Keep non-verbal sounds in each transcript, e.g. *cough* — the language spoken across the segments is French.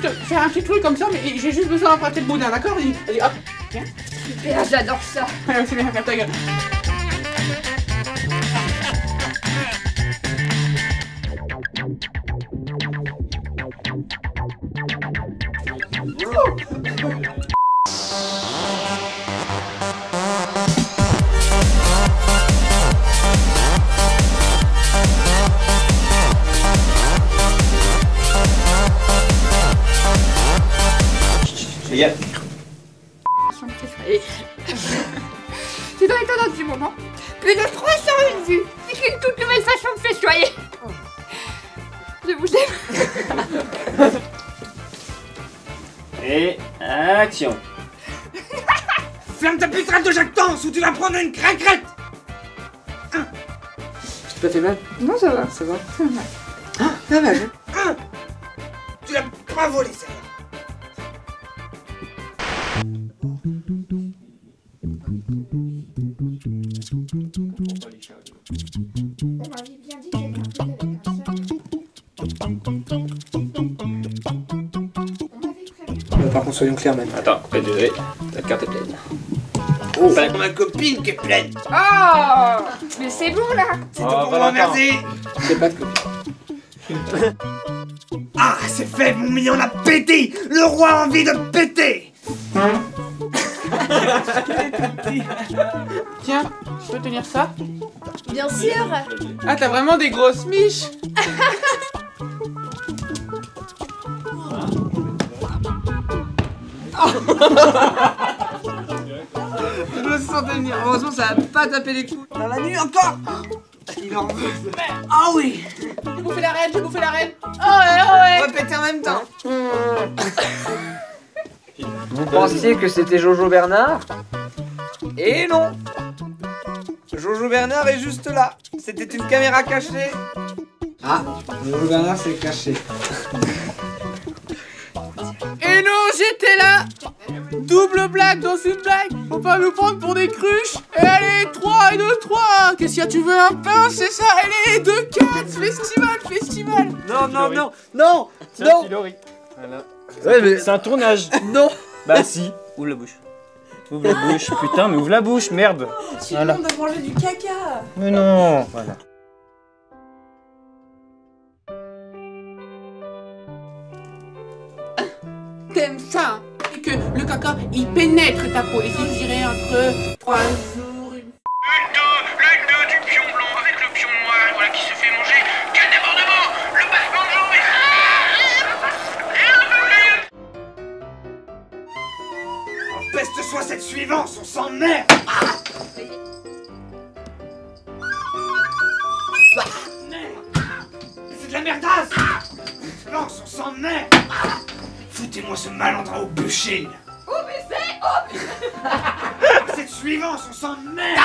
juste faire un petit truc comme ça, mais j'ai juste besoin d'emprunter le boudin, d'accord? Vas-y, hop. Super, j'adore ça. c'est bien, ferme ta gueule. Choyer. C'est dans les tendances du moment. Plus de 301 vues. C'est une toute nouvelle façon de faire choyer. Je vous aime. et action. Ferme ta putain de jactance ou tu vas prendre une craquette Tu t'as fait mal Non, ça va. Ça va Ah, ça va, je- Tu l'as pas volé celle Par contre, soyons clairs, man. Attends, fais désolé, ta carte est pleine. Oh, c'est ma copine qui est pleine. Oh Mais c'est bon là. C'est tout pour m'emmerder C'est pas de copie. Ah, c'est fait, mon mignon a pété. Le roi a envie de péter *laughs* Tiens, je peux tenir ça Bien sûr Ah, t'as vraiment des grosses miches *laughs* Je me sens venir. Heureusement, ça a pas tapé les coups. Dans la nuit encore Il en veut. Ah oui J'ai bouffé la reine, j'ai bouffé la reine. Oh ouais, oh ouais On va péter en même temps. Vous pensiez que c'était Jojo Bernard? Et non Jojo Bernard est juste là. C'était une caméra cachée. Ah, Jojo Bernard s'est caché. Et non, j'étais là Double blague dans une blague Faut pas nous prendre pour des cruches Et allez, 3 et 2, 3 Qu'est-ce qu'il y a, tu veux un pain, c'est ça Allez, 2, 4 Festival, festival Non, non, non, non, non Pilori. Voilà. Ouais, mais C'est un tournage. non Bah si. Ouvre la bouche. Ouvre la bouche. Putain, mais ouvre la bouche, merde. Voilà. de manger du caca Mais non. Voilà. T'aimes ça Et que le caca, il pénètre ta peau. Et si je dirais entre 3 jours... Peste soit cette suivance, on s'emmerde Merde C'est de la merdasse. Suivance, on s'emmerde Foutez-moi ce malandrin au bûcher. Oh mais c'est Oh Cette suivance, on s'emmerde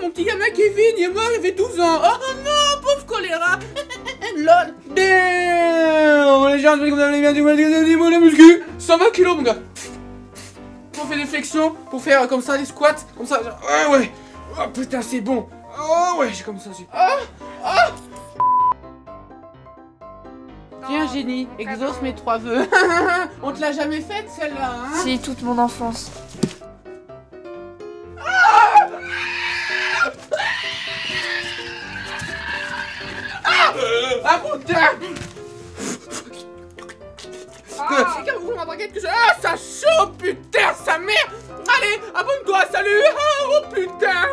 Mon petit gamin Kevin, il est mort, il avait 12 ans. Oh non, pauvre choléra. *laughs* Lol. Damn Les gens, comme les bien muscu. 120 kilos, mon gars. On fait des flexions pour faire euh, comme ça des squats, comme ça. Ah ouais. Oh putain, c'est bon. Oh ouais, j'ai comme ça. Ah ah Tiens, génie, exauce mes trois vœux. *laughs* On te l'a jamais faite, celle-là, hein C'est toute mon enfance. Ah putain ah. Figure-vous ma. Ah ça chauffe putain sa mère Allez abonne-toi salut Oh putain